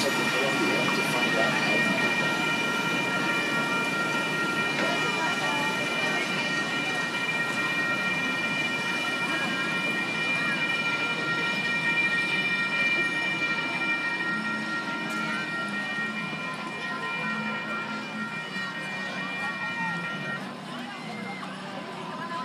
Thanks.